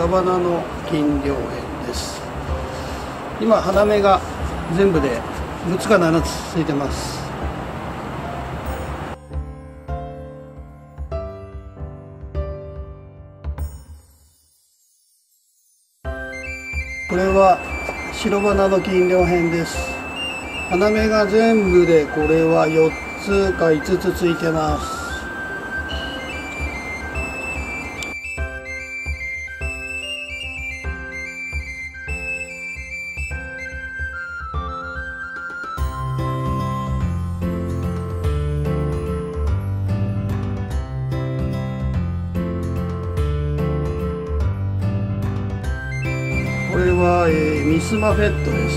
赤花の金両編です。今花芽が全部で6つか7つついてます。これは白花の金両編です。花芽が全部でこれは4つか5つついてます。は、えー、ミスマフェットです。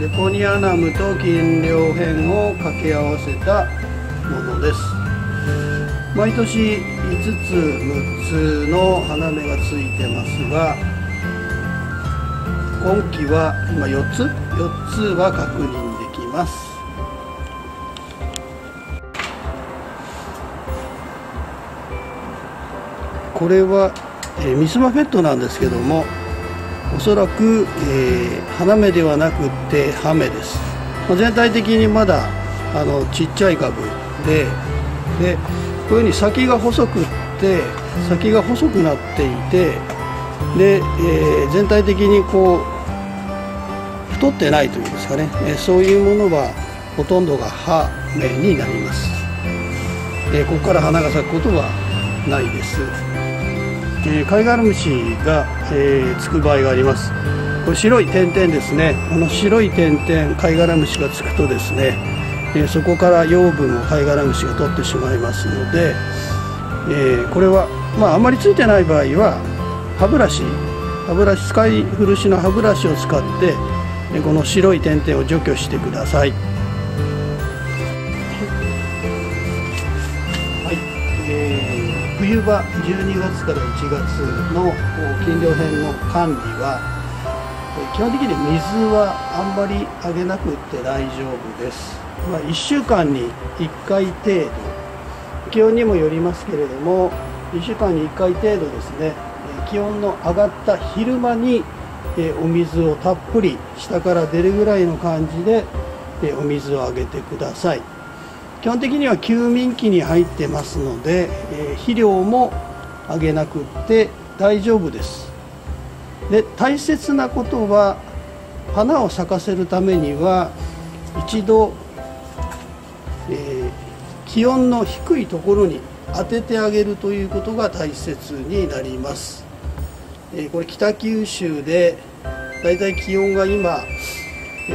デコニアナムと金両片を掛け合わせたものです。毎年5つ6つの花芽がついてますが今季は今4つ？4つは確認できます。これは、ミスマフェットなんですけどもおそらく、えー、花芽ではなくって葉芽です、まあ、全体的にまだあのちっちゃい株ででこういうふうに先が細くって先が細くなっていてで、えー、全体的にこう太ってないというんですかね、えー、そういうものはほとんどが葉芽になります、えー、ここから花が咲くことはないです。えー、貝殻虫が、えー、つく場合があります。これ白い点々ですね。この白い点々貝殻虫がつくとですね、えー、そこから養分を貝殻虫が取ってしまいますので、えこれはまああんまりついてない場合は歯ブラシ歯ブラシ使い古しの歯ブラシを使ってこの白い点々を除去してください。はい。え。冬場12月から1月の金量編の管理は基本的に水はあんまりあげなくて大丈夫です、まあ、1週間に1回程度。気温にもよりますけれども1週間に1回程度ですね気温の上がった昼間にお水をたっぷり下から出るぐらいの感じでお水をあげてください。基本的には休眠期に入ってますので、えー、肥料もあげなくって大丈夫です。で大切なことは花を咲かせるためには一度、えー、気温の低いところに当ててあげるということが大切になります、えー、これ北九州でだいたい気温が今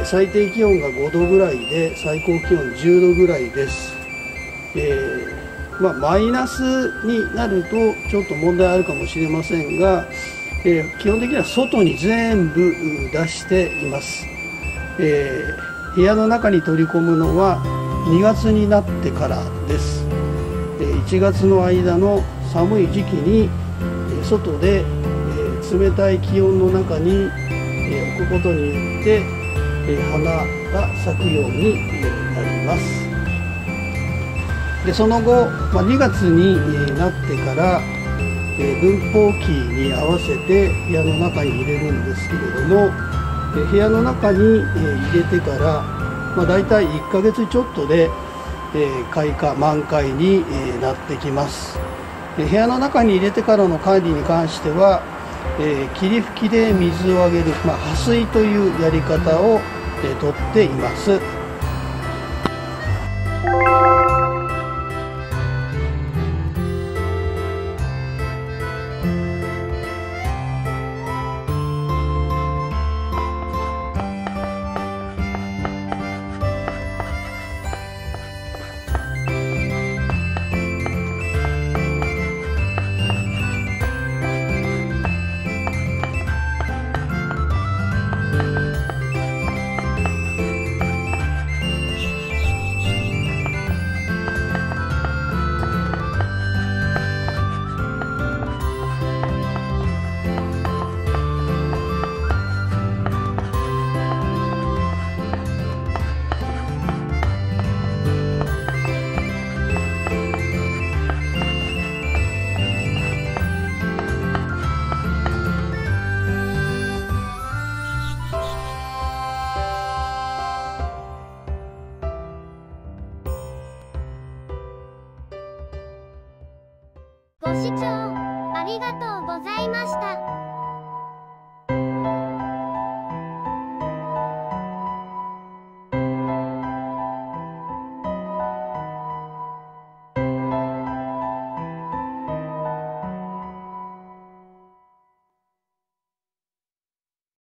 最低気温が5度ぐらいで最高気温10度ぐらいです、えー、まあ、マイナスになるとちょっと問題あるかもしれませんが、えー、基本的には外に全部出しています、えー、部屋の中に取り込むのは2月になってからです。1月の間の寒い時期に外で冷たい気温の中に置くことによって花が咲くようになります。でその後、ま、2月になってから、分蜂期に合わせて部屋の中に入れるんですけれども、部屋の中に、入れてから、まあ、大体1ヶ月ちょっとで、開花満開に、なってきます。部屋の中に入れてからの管理に関しては、霧吹きで水をあげる、まあ、破水というやり方を、えー、とっています。視聴ありがとうございました。